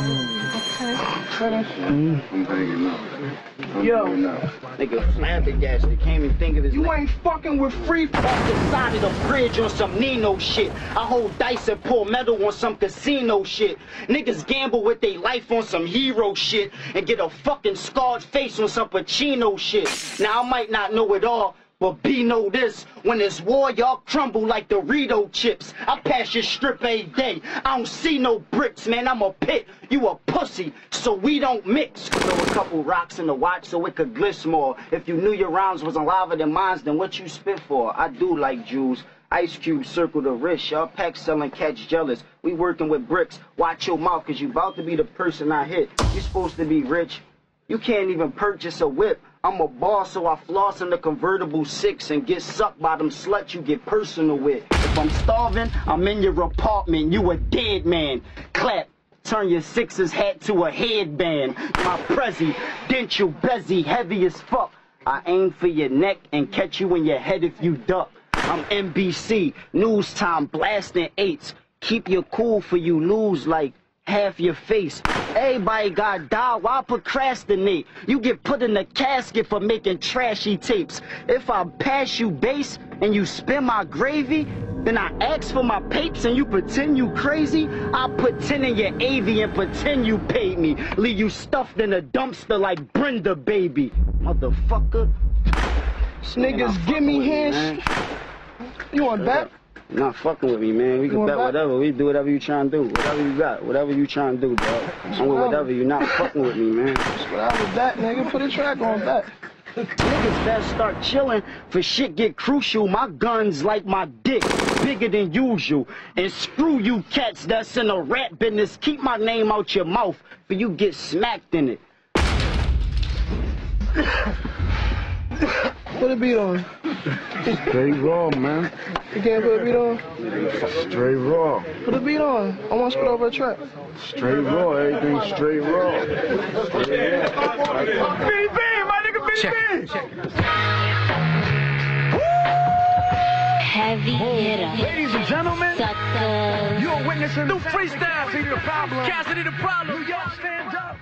I'm hanging up. I'm Yo. hanging up. Nigga flabbergasted, can't even think of his You name. ain't fucking with free off the side of the bridge on some Nino shit. I hold dice and pull metal on some casino shit. Niggas gamble with their life on some hero shit and get a fucking scarred face on some Pacino shit. Now I might not know it all. But be know this, when it's war, y'all crumble like Dorito chips. I pass your strip every day. I don't see no bricks, man. I'm a pit. You a pussy, so we don't mix. Throw a couple rocks in the watch so it could gliss more. If you knew your rounds was alive than mine, then what you spit for? I do like Jews. Ice Cube circle the wrist. Y'all pack selling catch jealous. We working with bricks. Watch your mouth, cause you about to be the person I hit. You supposed to be rich. You can't even purchase a whip. I'm a boss, so I floss in the convertible six and get sucked by them sluts you get personal with. If I'm starving, I'm in your apartment. You a dead man. Clap. Turn your sixes hat to a headband. My presidential bezzy, heavy as fuck. I aim for your neck and catch you in your head if you duck. I'm NBC, news time, blasting eights. Keep your cool for you lose like half your face. Everybody got die. Why procrastinate? You get put in the casket for making trashy tapes. If I pass you base and you spin my gravy, then I ask for my papes and you pretend you crazy. I pretend in your AV and pretend you paid me. Leave you stuffed in a dumpster like Brenda, baby. Motherfucker. niggas give me hands. You want bet? Not fucking with me, man. We can bet back? whatever. We do whatever you trying to do. Whatever you got. Whatever you trying to do, dog. I'm with whatever. whatever. You not fucking with me, man. Bet, nigga. Put a track on bet. Niggas better start chilling for shit get crucial. My gun's like my dick, bigger than usual. And screw you cats that's in the rap business. Keep my name out your mouth for you get smacked in it. Put a beat on. Straight raw, man. You can't put a beat on? Straight raw. Put a beat on. I want to spit over a track. Straight raw. Everything straight raw. Heavy hitter. Ladies and gentlemen, Sucker. you're witnessing new freestyle. Cassidy the problem. Cassidy the problem. New York, stand up.